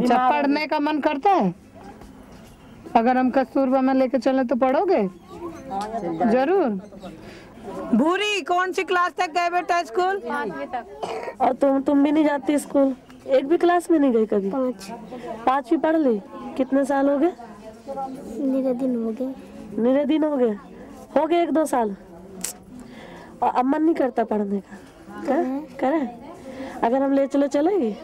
अच्छा पढ़ने का मन करता है? अगर हम कस्तूरबा में लेके चले तो पढ़ोगे? ज़रूर। भूरी कौन सी क्लास तक गए बेटा स्कूल और तुम तुम भी नहीं जाती स्कूल एक भी क्लास में नहीं गई कभी? पाँच। पांचवी पढ़ ली? कितने साल हो गए? मेरे दिन हो गए। मेरे दिन हो गए। हो गए एक दो साल। और अब मन नहीं करता पढ़ने का। करे? करे? अगर हम ले चलो चलेगी?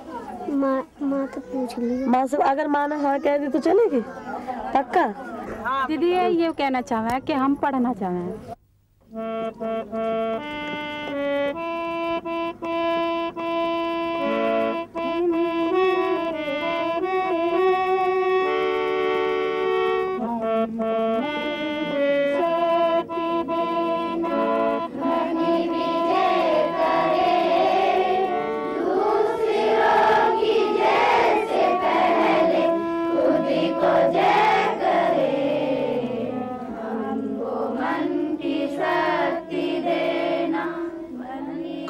माँ माँ तो पूछ ली माँ से अगर माँ ने हाँ कह दी तो चलेगी? पक्का? दीदी ये ये कहना चाहे कि हम पढ़ना चाहें।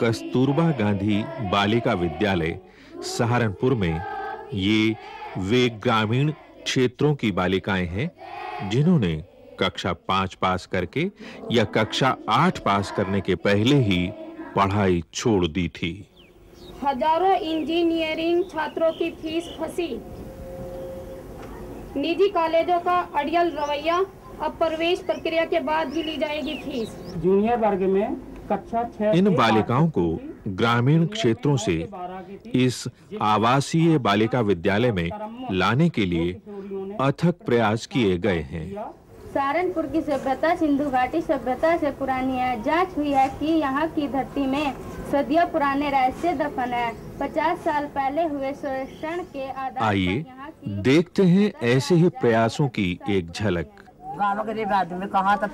कस्तूरबा गांधी बालिका विद्यालय सहारनपुर में। ये वे ग्रामीण क्षेत्रों की बालिकाएँ हैं जिन्होंने कक्षा पाँच पास करके या कक्षा आठ पास करने के पहले ही पढ़ाई छोड़ दी थी। हज़ारों इंजीनियरिंग छात्रों की फ़ीस फंसी। निजी कॉलेजों का अड़ियल रवैया अब प्रवेश प्रक्रिया के बाद ही ली जाएगी फ़ीस। जूनियर वर्ग में इन बालिकाओं को ग्रामीण क्षेत्रों से इस आवासीय बालिका विद्यालय में लाने के लिए अथक प्रयास किए गए हैं। सहारनपुर की सभ्यता सिंधु घाटी सभ्यता से पुरानी है। जाँच हुई है कि यहाँ की धरती में सदियों पुराने रहस्य दफन है। पचास साल पहले हुए शोषण के आधार पर आइए की देखते हैं ऐसे ही प्रयासों की एक झलक। गाँव गरीब आदमी कहाँ तक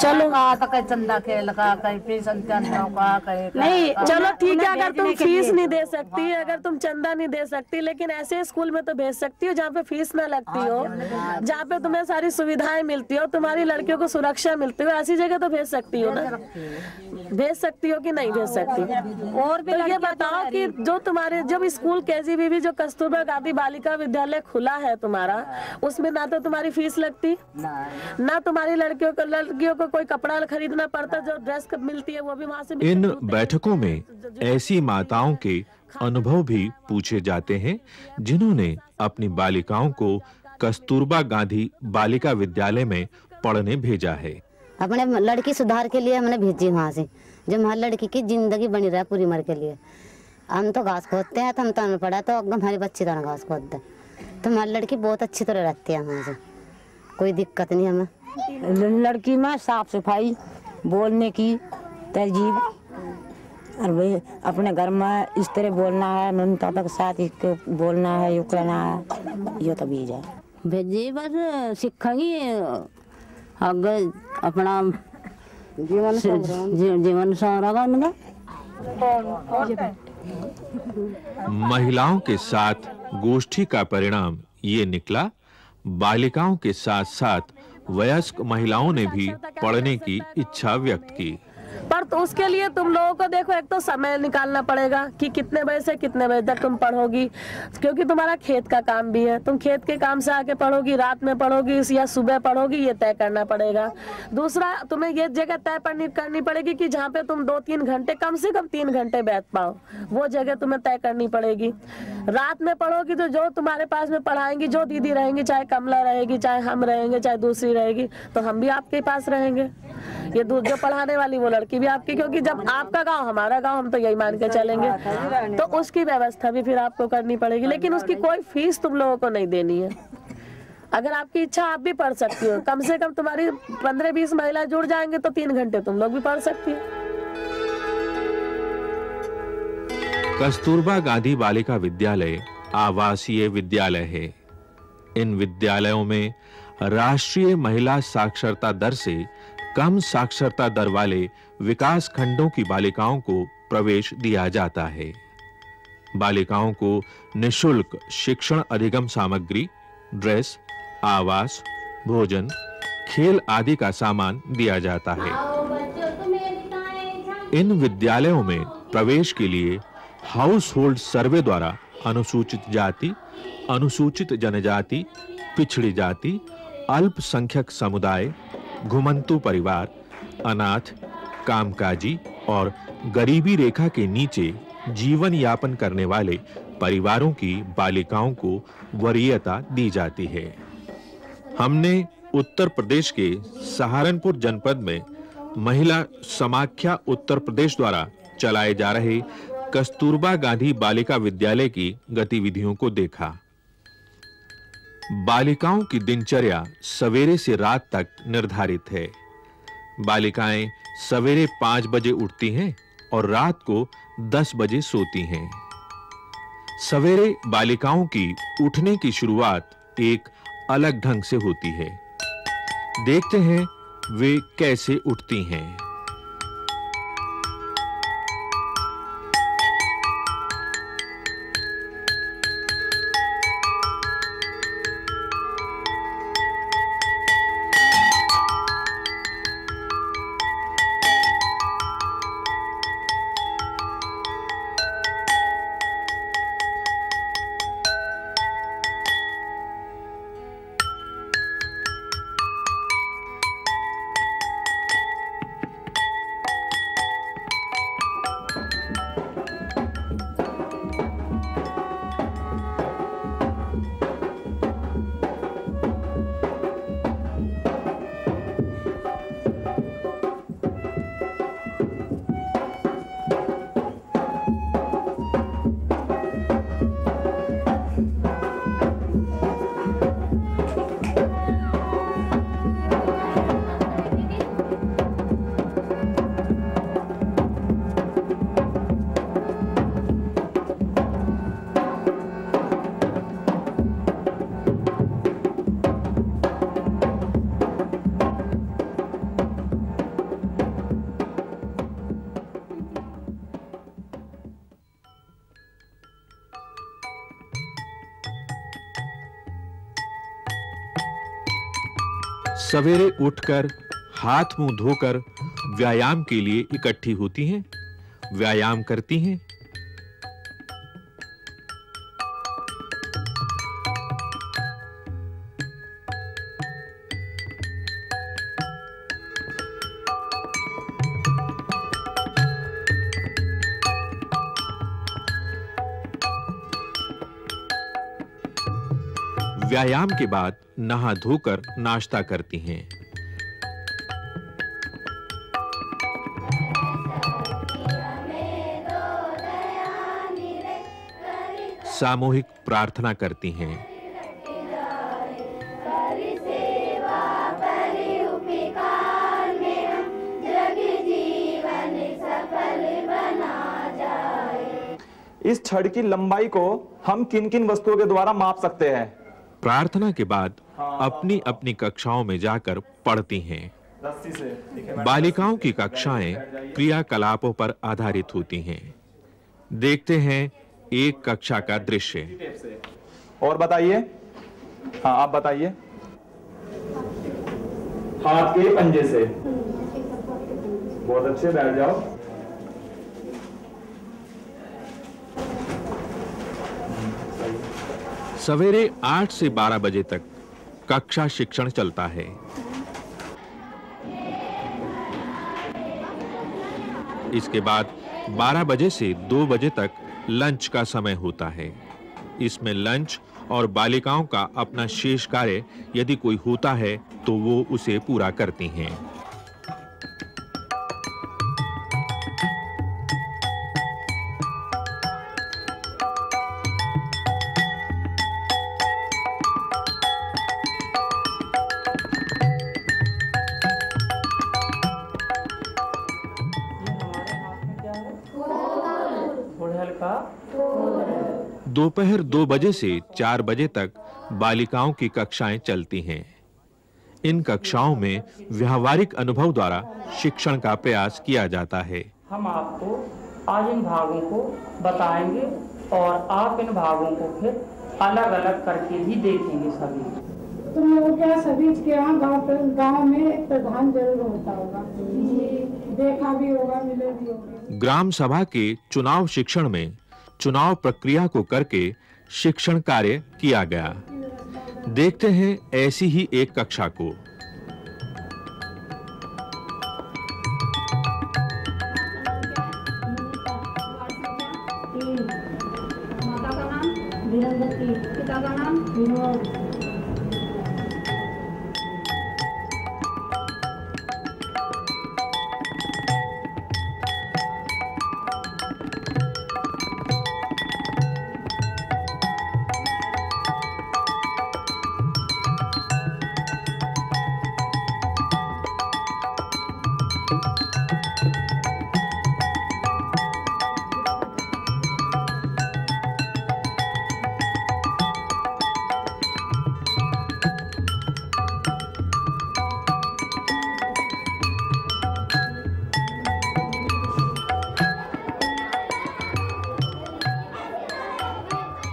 चलो कहाँ तक कहीं चंदा खेल का कहीं फ़ीस का कहीं नहीं चलो ठीक है अगर तुम फ़ीस नहीं दे सकती अगर तुम चंदा नहीं दे सकती लेकिन ऐसे स्कूल में तो भेज सकती हो जहाँ पे फ़ीस ना लगती हो जहाँ पे तुम्हें सारी सुविधाएँ मिलती हो तुम्हारी लड़कियों को सुरक्षा मिलती हो ऐसी जगह तो भेज सकती हो ना? भेज सकती हो कि नहीं भेज सकती? और भी तो ये बताओ कि जो तुम्हारे जब स्कूल केजीबीवी जो कस्तूरबा गांधी बालिका विद्यालय खुला है तुम्हारा उसमें ना तो तुम्हारी फ़ीस लगती? ना तुम्हारी लड़कियों को लड़कियों को कोई कपड़ा खरीदना पड़ता जो ड्रेस मिलती है वो भी वहाँ से मिलती है। इन बैठकों में ऐसी माताओं के अनुभव भी पूछे जाते हैं जिन्होंने अपनी बालिकाओं को कस्तूरबा गांधी बालिका विद्यालय में पढ़ने भेजा है। अपने लड़की सुधार के लिए हमने भेजी वहाँ से जो हमारी लड़की की ज़िंदगी बनी रहे पूरी उम्र के लिए। हम तो घास खोदते हैं तो हम तो अनपढ़ है तो हमारी बच्ची तरह घास खोदते हैं। तो हमारी लड़की बहुत अच्छी तरह रहती है वहाँ से। कोई दिक्कत नहीं हमें। लड़की में साफ़ सफ़ाई बोलने की तहजीब और भाई अपने घर में इस तरह बोलना है नून ताता के साथ इसके बोलना है यू करना है ये तो बीज है। भेजी बस सीखेंगी आगे अपना जीवन जीवन संग्रह उनका महिलाओं के साथ गोष्ठी का परिणाम ये निकला बालिकाओं के साथ साथ वयस्क महिलाओं ने भी पढ़ने की इच्छा व्यक्त की। पर तो उसके लिए तुम लोगों को देखो, एक तो समय निकालना पड़ेगा कि कितने बजे से कितने बजे तक तुम पढ़ोगी, क्योंकि तुम्हारा खेत का काम भी है। तुम खेत के काम से आके पढ़ोगी, रात में पढ़ोगी, या सुबह पढ़ोगी, ये तय करना पड़ेगा। दूसरा, तुम्हें ये जगह तय करनी पड़ेगी कि जहाँ पे तुम दो तीन घंटे, कम से कम तीन घंटे बैठ पाओ। वो जगह तुम्हें तय करनी पड़ेगी। रात में पढ़ोगी तो जो तुम्हारे पास में पढ़ाएँगी, जो दीदी रहेंगी, चाहे कमला रहेगी, चाहे हम रहेंगे, चाहे दूसरी रहेगी तो हम भी आपके पास रहेंगे। ये दू- जो पढ़ाने वाली वो लड़की भी आपकी क्योंकि जब आपका गाँव हमारा गाँव हम तो यही मान के चलेंगे। तो उसकी व्यवस्था भी फिर आपको करनी पड़ेगी लेकिन उसकी कोई फ़ीस तुम लोगों को नहीं देनी है। अगर आपकी इच्छा आप भी पढ़ सकती हो। कम से कम तुम्हारी पंद्रह बीस महिला जुड़ जाएँगे तो तीन घंटे तुम लोग भी पढ़ सकती हो। कस्तूरबा गांधी बालिका विद्यालय आवासीय विद्यालय है। इन विद्यालयों में राष्ट्रीय महिला साक्षरता दर से कम साक्षरता दर वाले विकास खंडों की बालिकाओं को प्रवेश दिया जाता है। बालिकाओं को निशुल्क शिक्षण अधिगम सामग्री ड्रेस आवास भोजन खेल आदि का सामान दिया जाता है। इन विद्यालयों में प्रवेश के लिए हाउस होल्ड सर्वे द्वारा अनुसूचित जाति अनुसूचित जनजाति पिछड़ी जाति अल्पसंख्यक समुदाय घुमंतु परिवार, अनाथ, कामकाजी और गरीबी रेखा के नीचे जीवन यापन करने वाले परिवारों की बालिकाओं को वरीयता दी जाती है। हमने उत्तर प्रदेश के सहारनपुर जनपद में महिला समाख्या उत्तर प्रदेश द्वारा चलाए जा रहे कस्तूरबा गांधी बालिका विद्यालय की गतिविधियों को देखा। बालिकाओं की दिनचर्या सवेरे से रात तक निर्धारित है। बालिकाएँ सवेरे पाँच बजे उठती हैं और रात को दस बजे सोती हैं। सवेरे बालिकाओं की उठने की शुरुआत एक अलग ढंग से होती है। देखते हैं वे कैसे उठती हैं। सवेरे उठकर, हाथ मुँह धोकर व्यायाम के लिए इकट्ठी होती हैं, व्यायाम करती हैं। व्यायाम के बाद नहा धोकर नाश्ता करती हैं। सामूहिक प्रार्थना करती हैं। इस छड़ की लंबाई को हम किन किन वस्तुओं के द्वारा माप सकते हैं? प्रार्थना के बाद अपनी अपनी कक्षाओं में जाकर पढ़ती हैं। बालिकाओं की कक्षाएँ क्रियाकलापों पर आधारित होती हैं। देखते हैं एक कक्षा का दृश्य। और बताइए। हाँ आप बताइए। हाथ के पंजे से। बहुत अच्छे बैठ जाओ। सवेरे 8 से 12 बजे तक कक्षा शिक्षण चलता है। इसके बाद 12 बजे से 2 बजे तक लंच का समय होता है। इसमें लंच और बालिकाओं का अपना शेष कार्य यदि कोई होता है तो वो उसे पूरा करती हैं। दोपहर दो बजे से चार बजे तक बालिकाओं की कक्षाएँ चलती हैं। इन कक्षाओं में व्यवहारिक अनुभव द्वारा शिक्षण का प्रयास किया जाता है। हम आपको आज इन भागों को बताएँगे और आप इन भागों को फिर अलग अलग करके भी देखेंगे सभी। तुम लोगों के यहाँ सभी के यहाँ गाँव गाँव में एक प्रधान ज़रूर होता होगा। देखा भी होगा मिले भी होगा। ग्राम सभा के चुनाव शिक्षण में चुनाव प्रक्रिया को करके शिक्षण कार्य किया गया। देखते हैं ऐसी ही एक कक्षा को।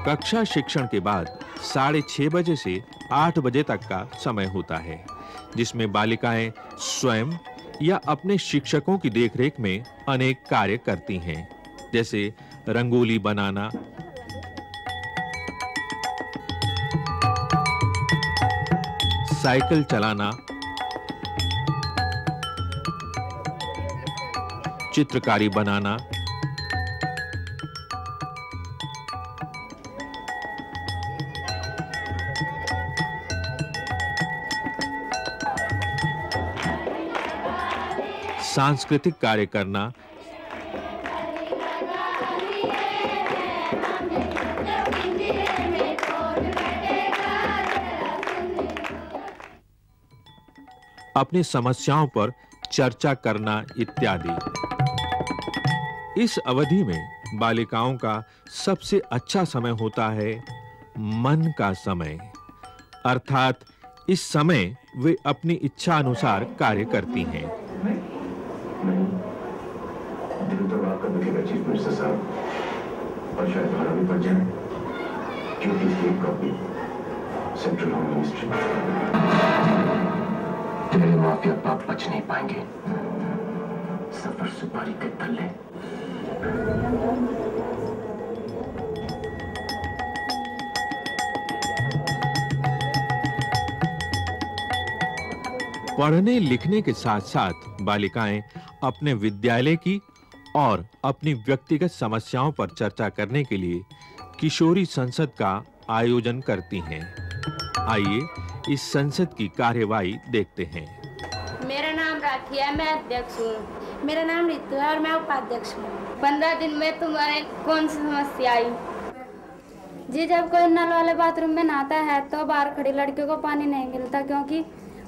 कक्षा शिक्षण के बाद साढ़े छह बजे से आठ बजे तक का समय होता है, जिसमें बालिकाएँ स्वयं या अपने शिक्षकों की देखरेख में अनेक कार्य करती हैं, जैसे रंगोली बनाना। साइकिल चलाना। चित्रकारी बनाना। सांस्कृतिक कार्य करना। अपनी समस्याओं पर चर्चा करना इत्यादि। इस अवधि में बालिकाओं का सबसे अच्छा समय होता है मन का समय। अर्थात इस समय वे अपनी इच्छा अनुसार कार्य करती हैं। और शायद भी पड़ जाए। क्योंकि इसकी एक कॉपी सेंट्रल होम मिनिस्ट्री तेरे माफिया पाप बच नहीं पाएँगे। सफ़र सुपारी के तले पढ़ने लिखने के साथ-साथ बालिकाएँ अपने विद्यालय की और अपनी व्यक्तिगत समस्याओं पर चर्चा करने के लिए किशोरी संसद का आयोजन करती हैं। आइए इस संसद की कार्यवाही देखते हैं। मेरा नाम राखी है मैं अध्यक्ष हूँ। मेरा नाम रितु है और मैं उपाध्यक्ष हूँ। पंद्रह दिन में तुम्हारे कौन सी समस्या आई? जी जब कोई नल वाले बाथरूम में नहाता है तो बाहर खड़ी लड़कियों को पानी नहीं मिलता क्योंकि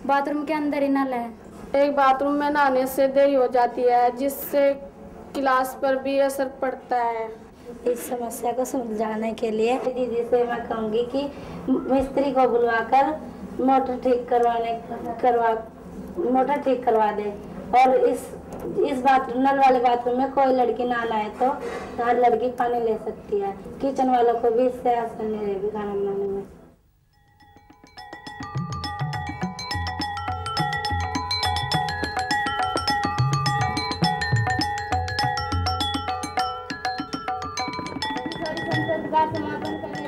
बाथरूम के अंदर ही नल है। एक बाथरूम में नहाने से देरी हो जाती है जिससे क्लास पर भी असर पड़ता है। इस समस्या को सुलझाने के लिए दीदी से मैं कहूँगी कि मिस्त्री को बुलवाकर मोटर ठीक करवाने, करवा, मोटर ठीक करवा दे। और इस इस बाथरूम नल वाले बाथरूम में कोई लड़की ना लाए तो हर लड़की पानी ले सकती है। किचन वालों को भी इससे आसानी रहेगी खाना बनाने में।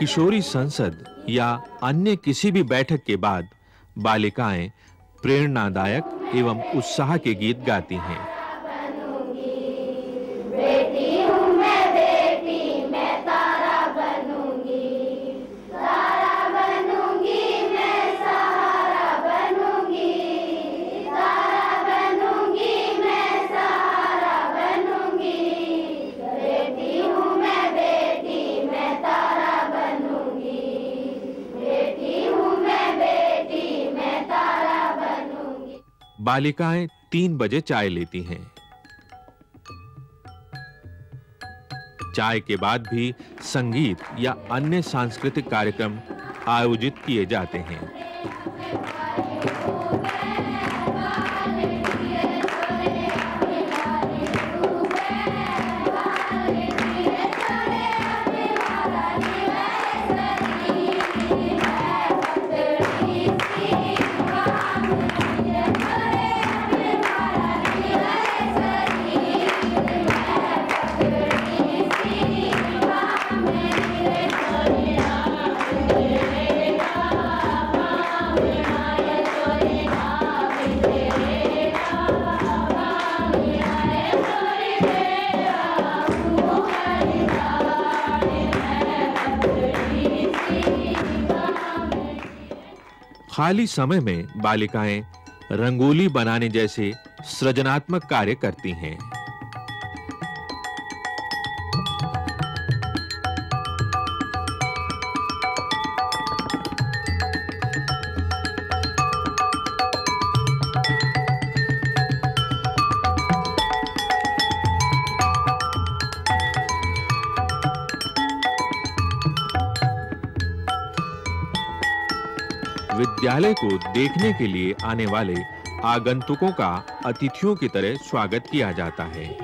किशोरी संसद या अन्य किसी भी बैठक के बाद बालिकाएँ प्रेरणादायक एवं उत्साह के गीत गाती हैं। बालिकाएँ तीन बजे चाय लेती हैं। चाय के बाद भी संगीत या अन्य सांस्कृतिक कार्यक्रम आयोजित किए जाते हैं। खाली समय में बालिकाएँ रंगोली बनाने जैसे सृजनात्मक कार्य करती हैं। विद्यालय को देखने के लिए आने वाले आगंतुकों का अतिथियों की तरह स्वागत किया जाता है।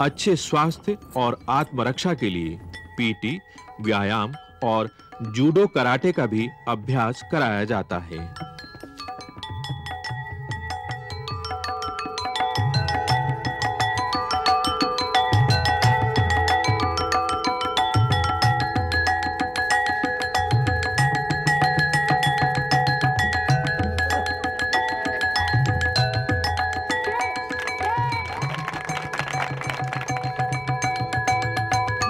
अच्छे स्वास्थ्य और आत्मरक्षा के लिए पीटी, व्यायाम और जूडो कराटे का भी अभ्यास कराया जाता है।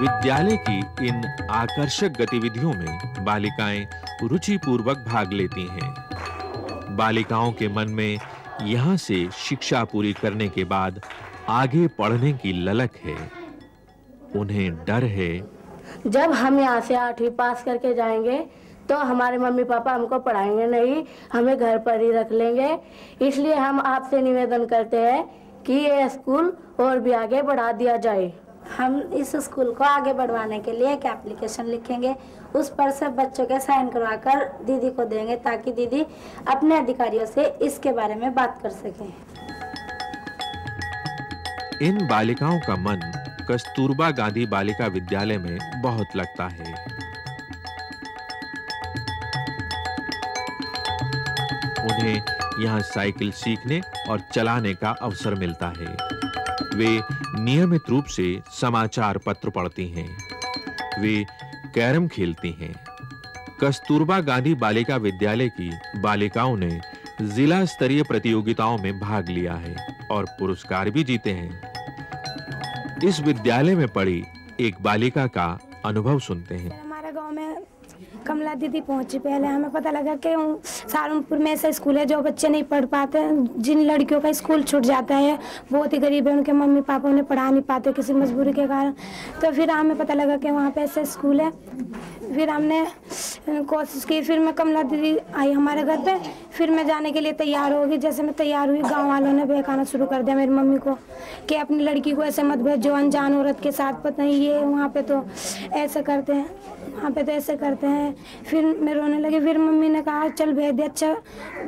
विद्यालय की इन आकर्षक गतिविधियों में बालिकाएँ रुचि पूर्वक भाग लेती हैं। बालिकाओं के मन में यहाँ से शिक्षा पूरी करने के बाद आगे पढ़ने की ललक है। उन्हें डर है। जब हम यहाँ से आठवीं पास करके जाएँगे तो हमारे मम्मी पापा हमको पढ़ाएँगे नहीं, हमें घर पर ही रख लेंगे। इसलिए हम आपसे निवेदन करते हैं कि ये स्कूल और भी आगे बढ़ा दिया जाए। हम इस स्कूल को आगे बढ़वाने के लिए एक एप्लीकेशन लिखेंगे। उस पर सब बच्चों के साइन करवाकर दीदी को देंगे ताकि दीदी अपने अधिकारियों से इसके बारे में बात कर सकें। इन बालिकाओं का मन कस्तूरबा गांधी बालिका विद्यालय में बहुत लगता है। उन्हें यहाँ साइकिल सीखने और चलाने का अवसर मिलता है। वे नियमित रूप से समाचार पत्र पढ़ती हैं। वे कैरम खेलती हैं। कस्तूरबा गांधी बालिका विद्यालय की बालिकाओं ने जिला स्तरीय प्रतियोगिताओं में भाग लिया है और पुरस्कार भी जीते हैं। इस विद्यालय में पढ़ी एक बालिका का अनुभव सुनते हैं। हमारे गाँव में कमला दीदी पहुँची पहले, हमें पता लगा कि सहारनपुर में ऐसा स्कूल है जो बच्चे नहीं पढ़ पाते। जिन लड़कियों का स्कूल छूट जाता है, बहुत ही गरीब है, उनके मम्मी पापा उन्हें पढ़ा नहीं पाते किसी मजबूरी के कारण। तो फिर हमें पता लगा कि वहाँ पे ऐसा स्कूल है। फिर हमने कोशिश की, फिर मैं कमला दीदी आई हमारे घर पे। फिर मैं जाने के लिए तैयार होगी जैसे मैं तैयार हुई, गाँव वालों ने बहकाना शुरू कर दिया मेरी मम्मी को कि अपनी लड़की को ऐसे मत भेजो, अनजान औरत के साथ पता नहीं, ये वहाँ पे तो ऐसे करते हैं, वहाँ पे तो ऐसे करते हैं। फिर मैं रोने लगी, फिर मम्मी ने कहा, चल भेज दे अच्छा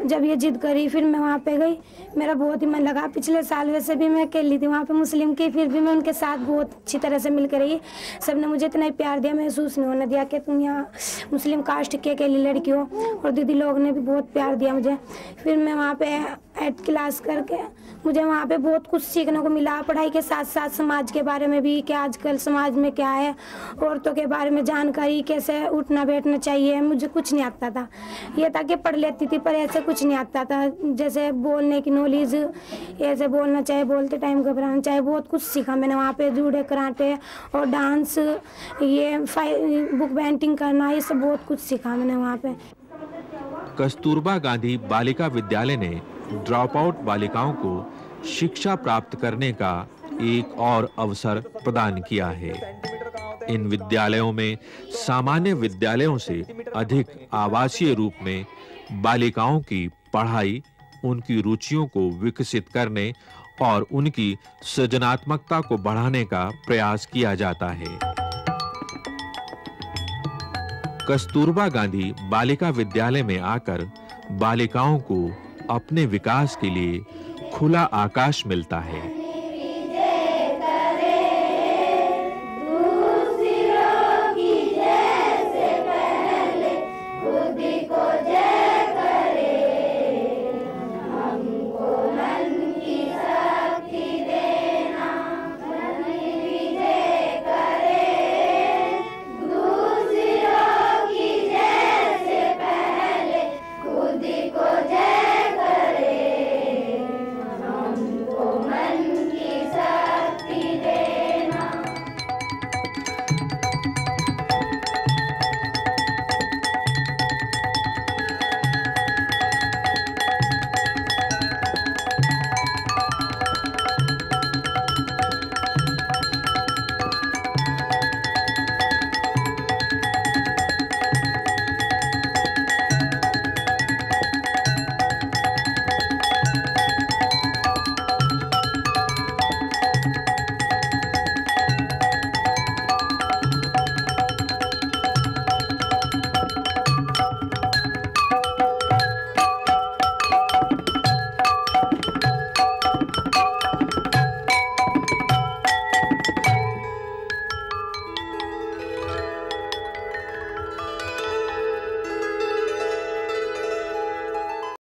जब ये जिद करी, फिर मैं वहाँ पे गई। मेरा बहुत ही मन लगा, पिछले साल वैसे भी मैं अकेली थी वहाँ पे मुस्लिम की, फिर भी मैं उनके साथ बहुत अच्छी तरह से मिलकर रही। सबने मुझे इतना प्यार दिया, महसूस नहीं होने दिया कि तुम यहाँ मुस्लिम कास्ट की अकेली लड़की हो। और दीदी लोग ने भी बहुत प्यार दिया मुझे। फिर मैं वहाँ पे एट क्लास करके, मुझे वहाँ पे बहुत कुछ सीखने को मिला। पढ़ाई के साथ साथ समाज के बारे में भी, कि आजकल समाज में क्या है, औरतों के बारे में जानकारी, कैसे उठना बैठना चाहिए, मुझे कुछ नहीं आता था। ये था कि पढ़ लेती थी, पर ऐसे कुछ नहीं आता था। जैसे बोलने की नॉलेज ऐसे बोलना चाहिए बोलते टाइम घबराना चाहिए बहुत कुछ सीखा मैंने वहाँ पे जूडे कराटे और डांस ये बुक पेंटिंग करना, ये सब बहुत कुछ सीखा मैंने वहाँ पे। कस्तूरबा गांधी बालिका विद्यालय ने ड्रॉप आउट बालिकाओं को शिक्षा प्राप्त करने का एक और अवसर प्रदान किया है। इन विद्यालयों में, सामान्य विद्यालयों से अधिक आवासीय रूप में बालिकाओं की पढ़ाई, उनकी रुचियों को विकसित करने और उनकी सृजनात्मकता को बढ़ाने का प्रयास किया जाता है। कस्तूरबा गांधी बालिका विद्यालय में आकर बालिकाओं को अपने विकास के लिए खुला आकाश मिलता है।